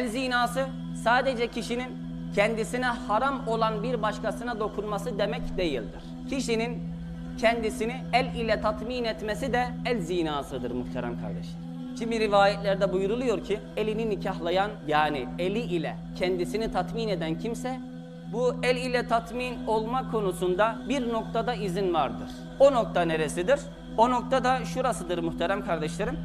El zinası sadece kişinin kendisine haram olan bir başkasına dokunması demek değildir. Kişinin kendisini el ile tatmin etmesi de el zinasıdır muhterem kardeşler. Kimi rivayetlerde buyuruluyor ki elini nikahlayan yani eli ile kendisini tatmin eden kimse bu el ile tatmin olma konusunda bir noktada izin vardır. O nokta neresidir? O nokta da şurasıdır muhterem kardeşlerim.